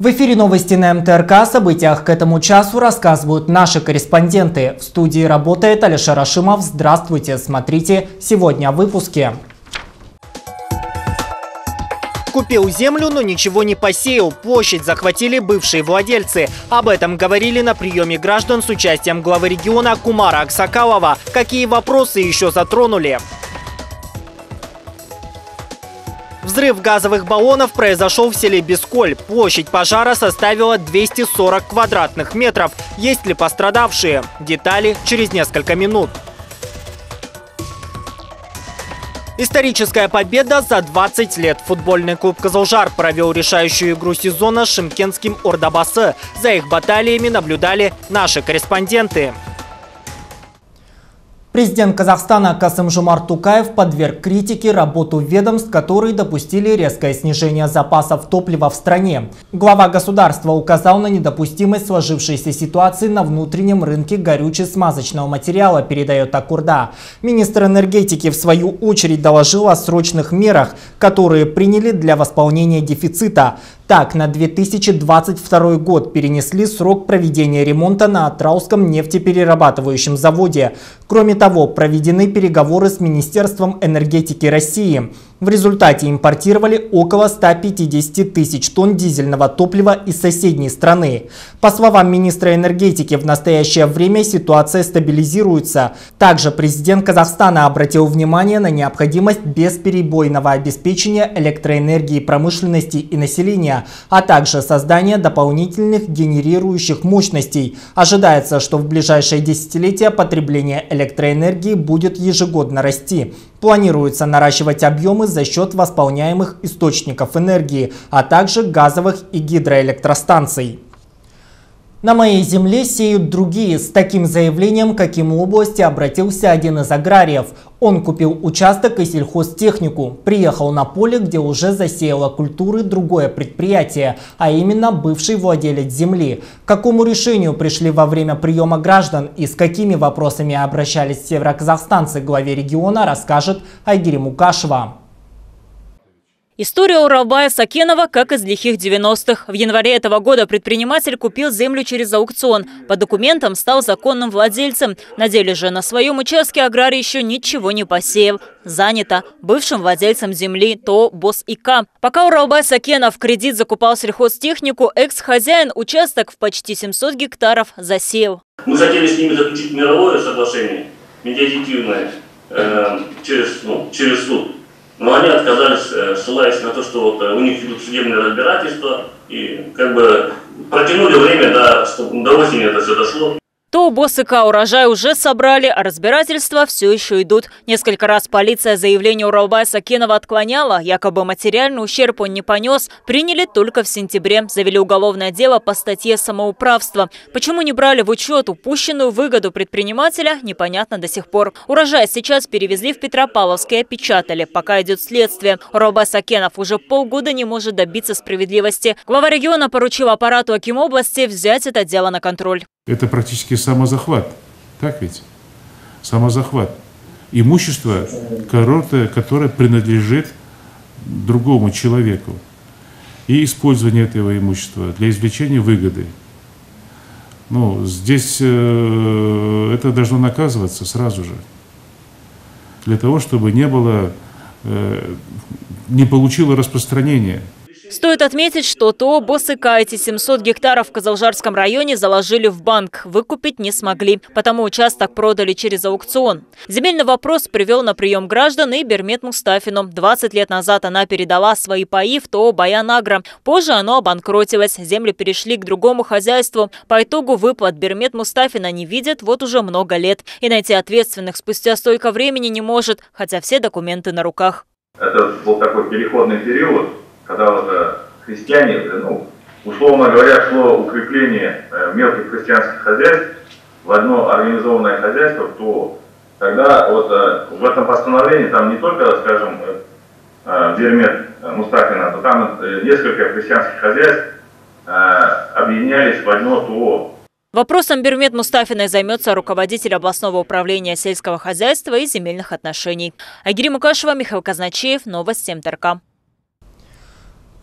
В эфире новости на МТРК. О событиях к этому часу рассказывают наши корреспонденты. В студии работает Алишер Ашимов. Здравствуйте. Смотрите сегодня в выпуске. Купил землю, но ничего не посеял. Площадь захватили бывшие владельцы. Об этом говорили на приеме граждан с участием главы региона Кумара Аксакалова. Какие вопросы еще затронули? Взрыв газовых баллонов произошел в селе Бесколь. Площадь пожара составила 240 квадратных метров. Есть ли пострадавшие? Детали через несколько минут. Историческая победа за 20 лет. Футбольный клуб «Казалжар» провел решающую игру сезона с шимкенским «Ордабасы». За их баталиями наблюдали наши корреспонденты. Президент Казахстана Касым-Жумар Тукаев подверг критике работу ведомств, которые допустили резкое снижение запасов топлива в стране. Глава государства указал на недопустимость сложившейся ситуации на внутреннем рынке горюче-смазочного материала, передает Акурда. Министр энергетики в свою очередь доложил о срочных мерах, которые приняли для восполнения дефицита. Так, на 2022 год перенесли срок проведения ремонта на Атрауском нефтеперерабатывающем заводе. Кроме того, проведены переговоры с Министерством энергетики России. В результате импортировали около 150 тысяч тонн дизельного топлива из соседней страны. По словам министра энергетики, в настоящее время ситуация стабилизируется. Также президент Казахстана обратил внимание на необходимость бесперебойного обеспечения электроэнергии промышленности и населения, а также создания дополнительных генерирующих мощностей. Ожидается, что в ближайшее десятилетие потребление электроэнергии будет ежегодно расти. Планируется наращивать объемы за счет восполняемых источников энергии, а также газовых и гидроэлектростанций. На моей земле сеют другие. С таким заявлением к Акиму области обратился один из аграриев. Он купил участок и сельхозтехнику. Приехал на поле, где уже засеяло культуры другое предприятие, а именно бывший владелец земли. К какому решению пришли во время приема граждан и с какими вопросами обращались североказахстанцы главе региона, расскажет Айгири Мукашева. История Уралбая Сакенова как из лихих 90-х. В январе этого года предприниматель купил землю через аукцион. По документам стал законным владельцем. На деле же на своем участке аграрий еще ничего не посеял. Занято бывшим владельцем земли ТО БОС ИК. Пока Уралбай Сакенов кредит закупал сельхозтехнику, экс-хозяин участок в почти 700 гектаров засеял. Мы хотели с ними заключить мировое соглашение, медиативное, э, через, ну, через суд. Но они отказались, э, ссылаясь на то, что вот э, у них идут судебные разбирательства, и как бы протянули время, да, чтобы до осени это все дошло. То БОСК урожай уже собрали, а разбирательства все еще идут. Несколько раз полиция заявление Уралбая Сакенова отклоняла, якобы материальный ущерб он не понес. Приняли только в сентябре. Завели уголовное дело по статье самоуправства. Почему не брали в учет упущенную выгоду предпринимателя, непонятно до сих пор. Урожай сейчас перевезли в Петропавловск и опечатали. Пока идет следствие. Уралбай Сакенов уже полгода не может добиться справедливости. Глава региона поручил аппарату Аким области взять это дело на контроль. Это практически самозахват. Так ведь? Самозахват. Имущество, которое принадлежит другому человеку. И использование этого имущества для извлечения выгоды. Ну, здесь э, это должно наказываться сразу же. Для того, чтобы не было, э, не получило распространения. Стоит отметить, что ТО БОСК эти 700 гектаров в Казалжарском районе заложили в банк. Выкупить не смогли, потому участок продали через аукцион. Земельный вопрос привел на прием граждан и Бермет Мустафину. 20 лет назад она передала свои паи в ТО Баянагра. Позже оно обанкротилось. Земли перешли к другому хозяйству. По итогу выплат Бермет Мустафина не видит вот уже много лет. И найти ответственных спустя столько времени не может, хотя все документы на руках. Это был такой переходный период когда вот э, христиане, э, ну, условно говоря, шло укрепление э, мелких крестьянских хозяйств в одно организованное хозяйство, то тогда вот в этом постановлении там не только, скажем, Бермет Мустафина, то там несколько крестьянских хозяйств объединялись в одно ТО. Вопросом Бермет Мустафиной займется руководитель областного управления сельского хозяйства и земельных отношений. Агири Мукашева, Михаил Казначеев, Новости МТРК.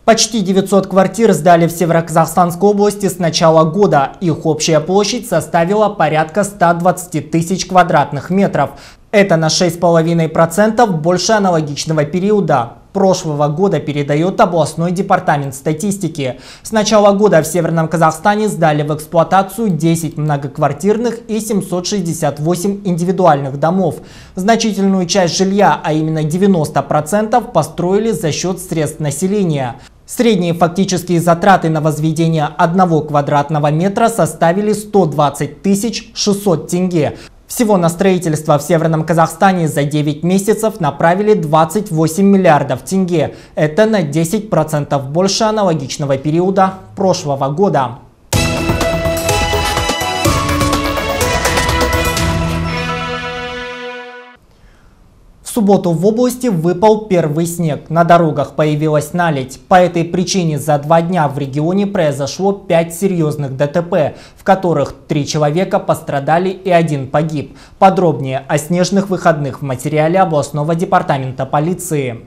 Почти 900 квартир сдали в Северо-Казахстанской области с начала года. Их общая площадь составила порядка 120 тысяч квадратных метров. Это на 6,5% больше аналогичного периода прошлого года, передает областной департамент статистики. С начала года в Северном Казахстане сдали в эксплуатацию 10 многоквартирных и 768 индивидуальных домов. Значительную часть жилья, а именно 90%, построили за счет средств населения. Средние фактические затраты на возведение одного квадратного метра составили 120 600 тенге. Всего на строительство в Северном Казахстане за 9 месяцев направили 28 миллиардов тенге. Это на 10% больше аналогичного периода прошлого года. Субботу в области выпал первый снег. На дорогах появилась наледь. По этой причине за два дня в регионе произошло пять серьезных ДТП, в которых три человека пострадали и один погиб. Подробнее о снежных выходных в материале областного департамента полиции.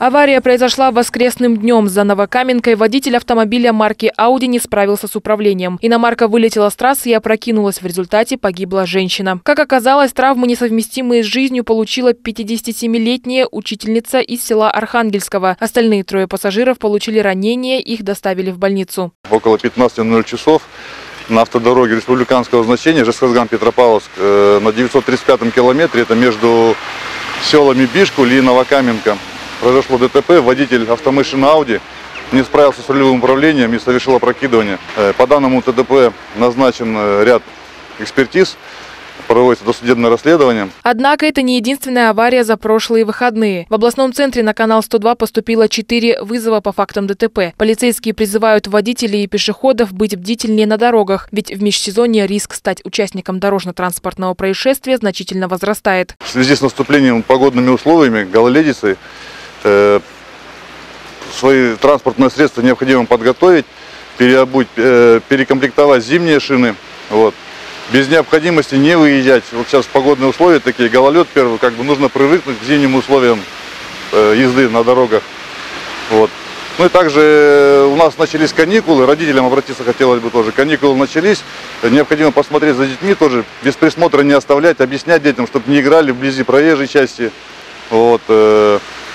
Авария произошла воскресным днем. За Новокаменкой водитель автомобиля марки Audi не справился с управлением. Иномарка вылетела с трассы и опрокинулась. В результате погибла женщина. Как оказалось, травмы, несовместимые с жизнью, получила 57-летняя учительница из села Архангельского. Остальные трое пассажиров получили ранения, их доставили в больницу. Около 15.00 часов на автодороге республиканского значения Жесказган-Петропавловск э, на 935 километре, это между селами Бишкуль и Новокаменка произошло ДТП, водитель автомашины Audi не справился с рулевым управлением и совершил опрокидывание. Э, по данному ТДП назначен э, ряд экспертиз, проводится досудебное расследование. Однако это не единственная авария за прошлые выходные. В областном центре на канал 102 поступило 4 вызова по фактам ДТП. Полицейские призывают водителей и пешеходов быть бдительнее на дорогах, ведь в межсезонье риск стать участником дорожно-транспортного происшествия значительно возрастает. В связи с наступлением погодными условиями, гололедицей, Э, свои транспортные средства необходимо подготовить, переобуть, э, перекомплектовать зимние шины. Вот. Без необходимости не выезжать. Вот сейчас погодные условия такие, гололед первый, как бы нужно привыкнуть к зимним условиям э, езды на дорогах. Вот. Ну и также у нас начались каникулы, родителям обратиться хотелось бы тоже. Каникулы начались, необходимо посмотреть за детьми тоже, без присмотра не оставлять, объяснять детям, чтобы не играли вблизи проезжей части. Вот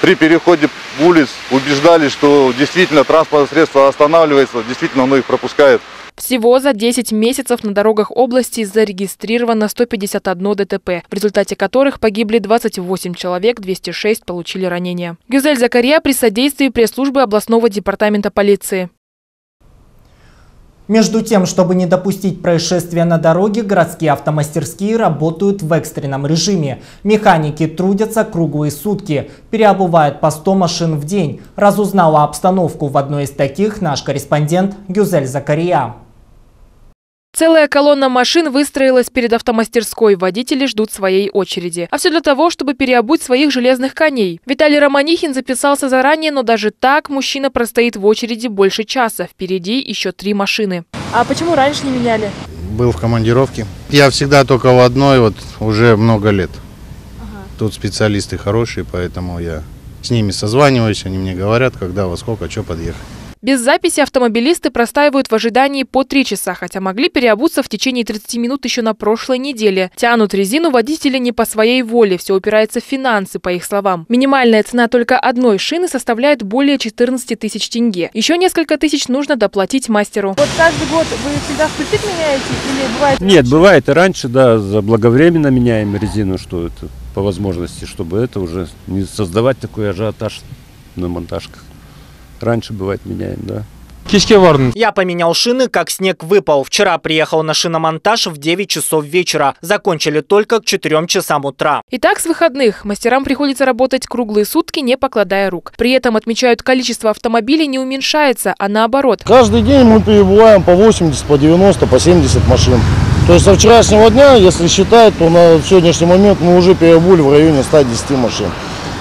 при переходе улиц убеждали, что действительно транспортное средство останавливается, действительно оно их пропускает. Всего за 10 месяцев на дорогах области зарегистрировано 151 ДТП, в результате которых погибли 28 человек, 206 получили ранения. Гюзель Закария при содействии пресс-службы областного департамента полиции. Между тем, чтобы не допустить происшествия на дороге, городские автомастерские работают в экстренном режиме. Механики трудятся круглые сутки, переобувают по 100 машин в день. Разузнала обстановку в одной из таких наш корреспондент Гюзель Закария. Целая колонна машин выстроилась перед автомастерской. Водители ждут своей очереди. А все для того, чтобы переобуть своих железных коней. Виталий Романихин записался заранее, но даже так мужчина простоит в очереди больше часа. Впереди еще три машины. А почему раньше не меняли? Был в командировке. Я всегда только в одной, вот уже много лет. Ага. Тут специалисты хорошие, поэтому я с ними созваниваюсь, они мне говорят, когда, во сколько, что подъехать. Без записи автомобилисты простаивают в ожидании по три часа, хотя могли переобуться в течение 30 минут еще на прошлой неделе. Тянут резину водители не по своей воле, все упирается в финансы, по их словам. Минимальная цена только одной шины составляет более 14 тысяч тенге. Еще несколько тысяч нужно доплатить мастеру. Вот каждый год вы всегда впритык меняете или бывает Нет, бывает и раньше, да, заблаговременно меняем резину, что это по возможности, чтобы это уже не создавать такой ажиотаж на монтажках. Раньше бывает меняем, да. Я поменял шины, как снег выпал. Вчера приехал на шиномонтаж в 9 часов вечера. Закончили только к 4 часам утра. Итак, с выходных мастерам приходится работать круглые сутки, не покладая рук. При этом, отмечают, количество автомобилей не уменьшается, а наоборот. Каждый день мы перебываем по 80, по 90, по 70 машин. То есть со вчерашнего дня, если считать, то на сегодняшний момент мы уже перебыли в районе 110 машин.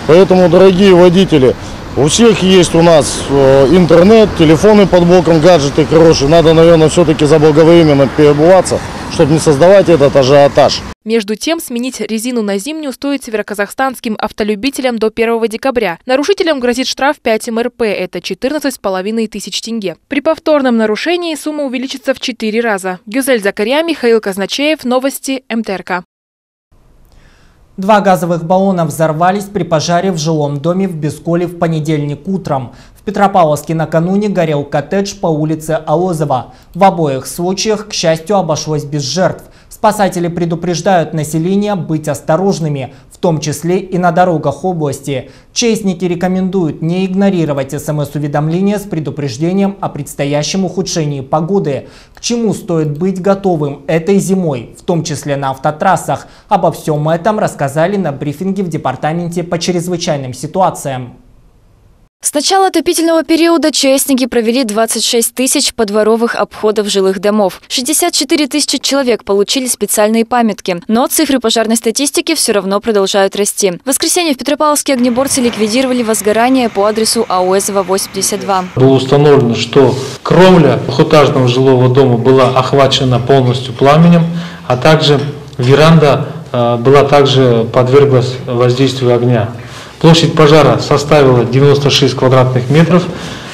Поэтому, дорогие водители, у всех есть у нас э, интернет, телефоны под боком, гаджеты хорошие. Надо, наверное, все-таки заблаговременно перебываться. чтобы не создавать этот ажиотаж. Между тем, сменить резину на зимнюю стоит североказахстанским автолюбителям до 1 декабря. Нарушителям грозит штраф 5 МРП, это 14,5 тысяч тенге. При повторном нарушении сумма увеличится в 4 раза. Гюзель Закарья, Михаил Казначеев, Новости МТРК. Два газовых баллона взорвались при пожаре в жилом доме в Бесколе в понедельник утром. В Петропавловске накануне горел коттедж по улице Алозова. В обоих случаях, к счастью, обошлось без жертв. Спасатели предупреждают население быть осторожными, в том числе и на дорогах области. Честники рекомендуют не игнорировать смс-уведомления с предупреждением о предстоящем ухудшении погоды. К чему стоит быть готовым этой зимой, в том числе на автотрассах. Обо всем этом рассказали на брифинге в Департаменте по чрезвычайным ситуациям. С начала отопительного периода частники провели 26 тысяч подворовых обходов жилых домов. 64 тысячи человек получили специальные памятки. Но цифры пожарной статистики все равно продолжают расти. В воскресенье в Петропавловске огнеборцы ликвидировали возгорание по адресу Ауэзова 82. Было установлено, что кровля двухэтажного жилого дома была охвачена полностью пламенем, а также веранда э, была также подверглась воздействию огня. Площадь пожара составила 96 квадратных метров.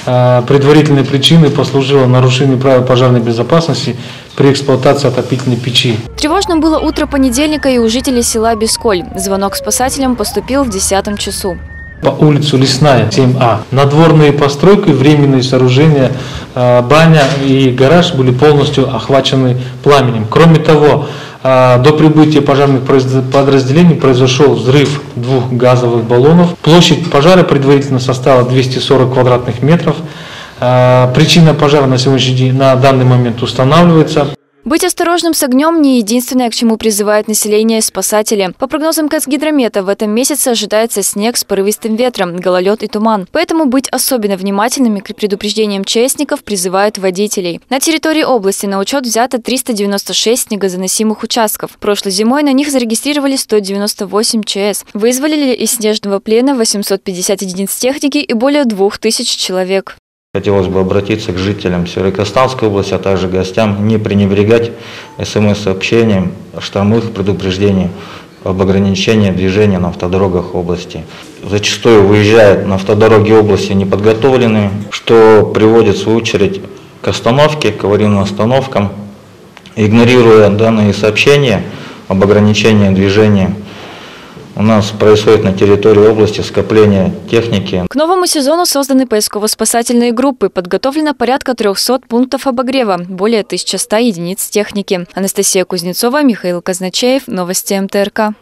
Э, предварительной причиной послужило нарушение правил пожарной безопасности при эксплуатации отопительной печи. Тревожным было утро понедельника и у жителей села Бесколь. Звонок спасателям поступил в 10 часу по улицу Лесная, 7А. Надворные постройки, временные сооружения, э, баня и гараж были полностью охвачены пламенем. Кроме того, до прибытия пожарных подразделений произошел взрыв двух газовых баллонов. Площадь пожара предварительно составила 240 квадратных метров. Э, причина пожара на сегодняшний день на данный момент устанавливается. Быть осторожным с огнем не единственное, к чему призывают население и спасатели. По прогнозам Казгидромета, в этом месяце ожидается снег с порывистым ветром, гололед и туман. Поэтому быть особенно внимательными к предупреждениям частников призывают водителей. На территории области на учет взято 396 снегозаносимых участков. Прошлой зимой на них зарегистрировали 198 ЧС. Вызволили из снежного плена 850 единиц техники и более 2000 человек. Хотелось бы обратиться к жителям Северо-Казахстанской области, а также гостям, не пренебрегать смс-сообщением, штормовых предупреждений об ограничении движения на автодорогах области. Зачастую выезжают на автодороги области неподготовленными, что приводит в свою очередь к остановке, к аварийным остановкам. Игнорируя данные сообщения об ограничении движения у нас происходит на территории области скопление техники. К новому сезону созданы поисково-спасательные группы. Подготовлено порядка 300 пунктов обогрева, более 1100 единиц техники. Анастасия Кузнецова, Михаил Казначеев, Новости МТРК.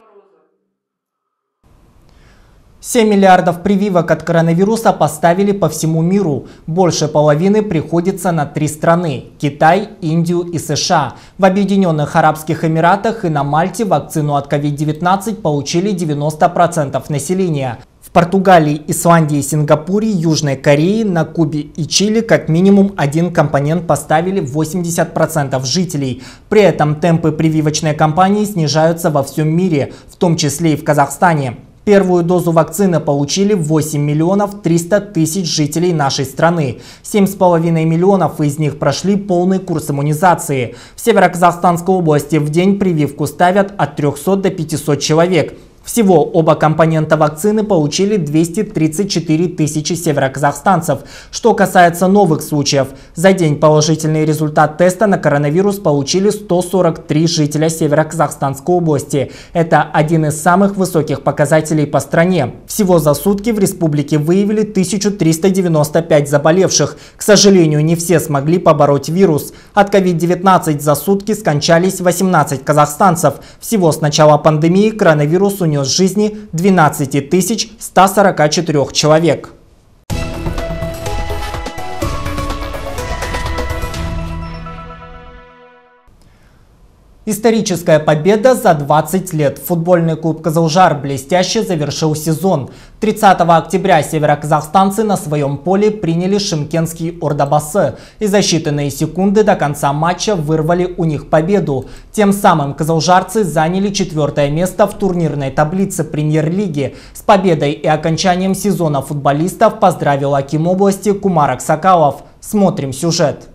7 миллиардов прививок от коронавируса поставили по всему миру. Больше половины приходится на три страны – Китай, Индию и США. В Объединенных Арабских Эмиратах и на Мальте вакцину от COVID-19 получили 90% населения. В Португалии, Исландии, Сингапуре, Южной Корее, на Кубе и Чили как минимум один компонент поставили 80% жителей. При этом темпы прививочной кампании снижаются во всем мире, в том числе и в Казахстане. Первую дозу вакцины получили 8 миллионов 300 тысяч жителей нашей страны. 7,5 миллионов из них прошли полный курс иммунизации. В Северо-Казахстанской области в день прививку ставят от 300 до 500 человек. Всего оба компонента вакцины получили 234 тысячи североказахстанцев. Что касается новых случаев, за день положительный результат теста на коронавирус получили 143 жителя Североказахстанской области. Это один из самых высоких показателей по стране. Всего за сутки в республике выявили 1395 заболевших. К сожалению, не все смогли побороть вирус. От COVID-19 за сутки скончались 18 казахстанцев. Всего с начала пандемии коронавирус унес унес жизни 12 144 человек. Историческая победа за 20 лет. Футбольный клуб «Казалжар» блестяще завершил сезон. 30 октября североказахстанцы на своем поле приняли шимкенский Ордабасы и за считанные секунды до конца матча вырвали у них победу. Тем самым казалжарцы заняли четвертое место в турнирной таблице премьер-лиги. С победой и окончанием сезона футболистов поздравил Аким области Кумар Аксакалов. Смотрим сюжет.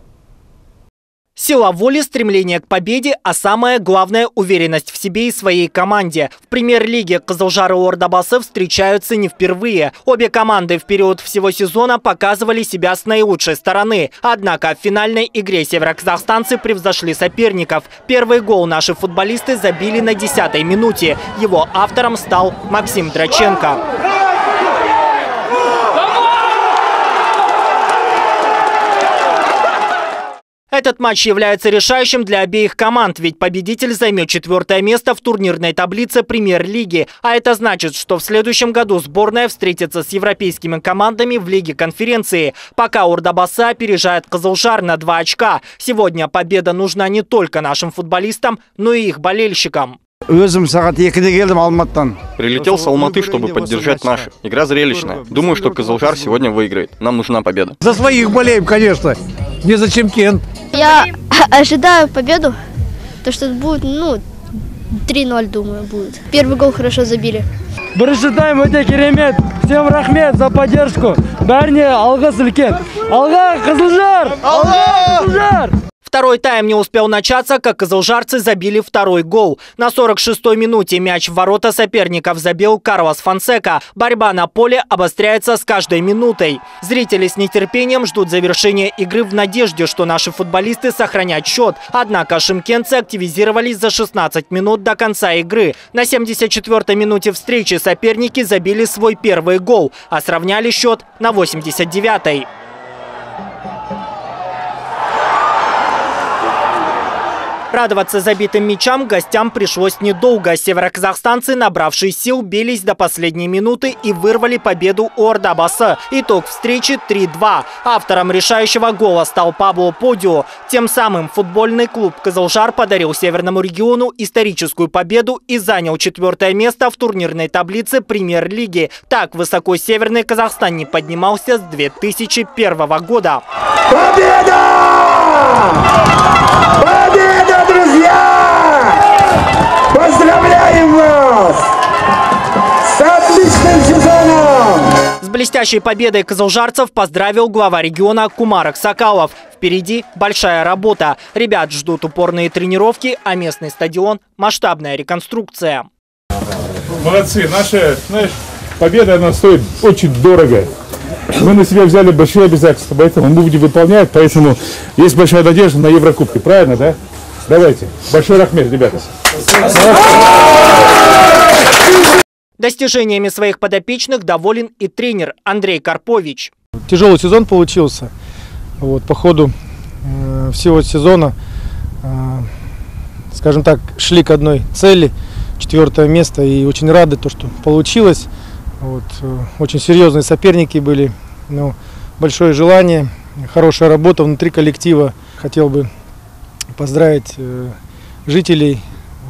Сила воли, стремление к победе, а самое главное – уверенность в себе и своей команде. В премьер-лиге Кызылжар и Ордабасы встречаются не впервые. Обе команды в период всего сезона показывали себя с наилучшей стороны. Однако в финальной игре североказахстанцы превзошли соперников. Первый гол наши футболисты забили на 10-й минуте. Его автором стал Максим Драченко. Этот матч является решающим для обеих команд, ведь победитель займет четвертое место в турнирной таблице премьер-лиги. А это значит, что в следующем году сборная встретится с европейскими командами в Лиге конференции. Пока Урдабаса опережает Козылжар на два очка. Сегодня победа нужна не только нашим футболистам, но и их болельщикам. Прилетел с Алматы, чтобы поддержать наши. Игра зрелищная. Думаю, что Козылжар сегодня выиграет. Нам нужна победа. За своих болеем, конечно. Не за Чемкент. Я ожидаю победу. То, что будет, ну, 3-0, думаю, будет. Первый гол хорошо забили. Бірінші тайм өте керемет. Всем рахмет за поддержку. Бәріне алғыс үлкен. Алға Қызылжар! Алға Қызылжар! Второй тайм не успел начаться, как козылжарцы забили второй гол. На 46-й минуте мяч в ворота соперников забил Карлос Фонсека. Борьба на поле обостряется с каждой минутой. Зрители с нетерпением ждут завершения игры в надежде, что наши футболисты сохранят счет. Однако шимкенцы активизировались за 16 минут до конца игры. На 74-й минуте встречи соперники забили свой первый гол, а сравняли счет на 89-й. Радоваться забитым мячам гостям пришлось недолго. Североказахстанцы, набравшие сил, бились до последней минуты и вырвали победу у Ордабаса. Итог встречи 3-2. Автором решающего гола стал Пабло Подио. Тем самым футбольный клуб «Козылжар» подарил Северному региону историческую победу и занял четвертое место в турнирной таблице премьер-лиги. Так высоко Северный Казахстан не поднимался с 2001 года. Победа! Победа! Поздравляем вас! С отличным сезоном! С блестящей победой козылжарцев поздравил глава региона Кумарок Сакалов. Впереди большая работа. Ребят ждут упорные тренировки, а местный стадион – масштабная реконструкция. Молодцы. Наша, знаешь, победа, она стоит очень дорого. Мы на себя взяли большие обязательства, поэтому мы будем выполнять, поэтому есть большая надежда на Еврокубки, правильно, да? Давайте. Большой рахмет, ребята. Достижениями своих подопечных доволен и тренер Андрей Карпович. Тяжелый сезон получился. Вот, по ходу э, всего сезона, э, скажем так, шли к одной цели, четвертое место, и очень рады то, что получилось. Вот, э, очень серьезные соперники были, но большое желание, хорошая работа внутри коллектива. Хотел бы поздравить э, жителей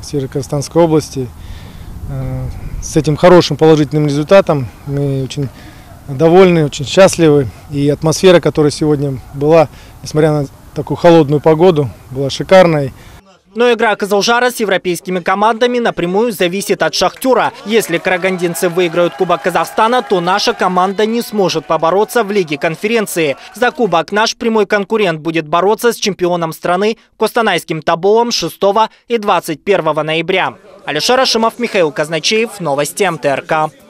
Северо-Казахстанской области э, с этим хорошим положительным результатом. Мы очень довольны, очень счастливы. И атмосфера, которая сегодня была, несмотря на такую холодную погоду, была шикарной. Но игра Козылжара с европейскими командами напрямую зависит от Шахтера. Если карагандинцы выиграют Кубок Казахстана, то наша команда не сможет побороться в Лиге конференции. За Кубок наш прямой конкурент будет бороться с чемпионом страны Костанайским Таболом 6 и 21 ноября. Алишер Ашимов, Михаил Казначеев, Новости МТРК.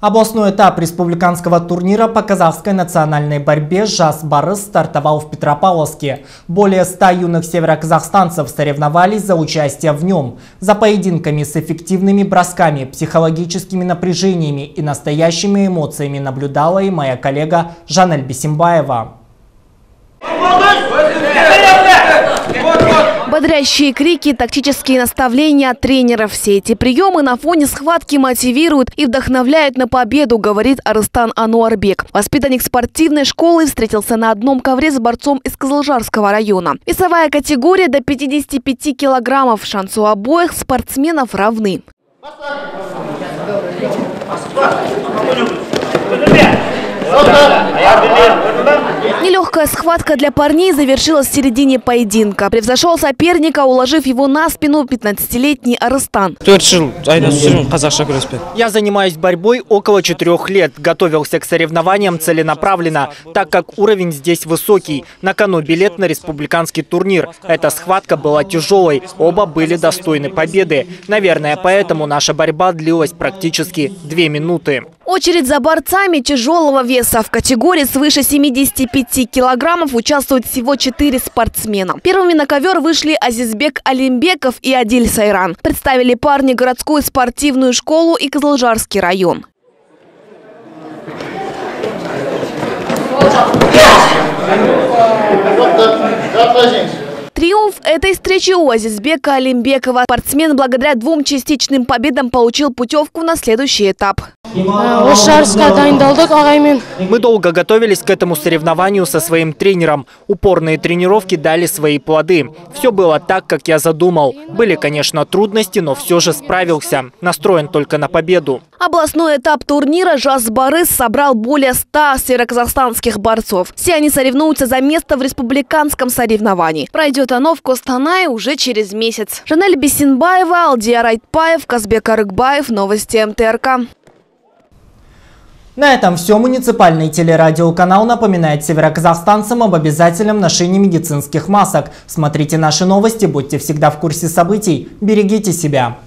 Областной этап республиканского турнира по казахской национальной борьбе «Жас Барыс» стартовал в Петропавловске. Более 100 юных североказахстанцев соревновались за участие в нем. За поединками с эффективными бросками, психологическими напряжениями и настоящими эмоциями наблюдала и моя коллега Жанель Бесимбаева. Бодрящие крики, тактические наставления от тренеров. Все эти приемы на фоне схватки мотивируют и вдохновляют на победу, говорит Арыстан Ануарбек. Воспитанник спортивной школы встретился на одном ковре с борцом из Козылжарского района. Весовая категория до 55 килограммов. Шансы у обоих спортсменов равны. Нелегкая схватка для парней завершилась в середине поединка. Превзошел соперника, уложив его на спину 15-летний Арыстан. Я занимаюсь борьбой около четырех лет. Готовился к соревнованиям целенаправленно, так как уровень здесь высокий. На кону билет на республиканский турнир. Эта схватка была тяжелой. Оба были достойны победы. Наверное, поэтому наша борьба длилась практически две минуты. Очередь за борцами тяжелого веса. В категории свыше 75 килограммов участвуют всего 4 спортсмена. Первыми на ковер вышли Азизбек Алимбеков и Адиль Сайран. Представили парни городскую спортивную школу и Козлжарский район. Триумф этой встречи у Азизбека Алимбекова. Спортсмен благодаря двум частичным победам получил путевку на следующий этап. Мы долго готовились к этому соревнованию со своим тренером. Упорные тренировки дали свои плоды. Все было так, как я задумал. Были, конечно, трудности, но все же справился. Настроен только на победу. Областной этап турнира «Жаз Борис» собрал более 100 североказахстанских борцов. Все они соревнуются за место в республиканском соревновании. Пройдет оно в Костанае уже через месяц. Жанель Бесинбаева, Алдия Райтпаев, Казбек Арыкбаев. Новости МТРК. На этом все. Муниципальный телерадиоканал напоминает североказахстанцам об обязательном ношении медицинских масок. Смотрите наши новости, будьте всегда в курсе событий. Берегите себя.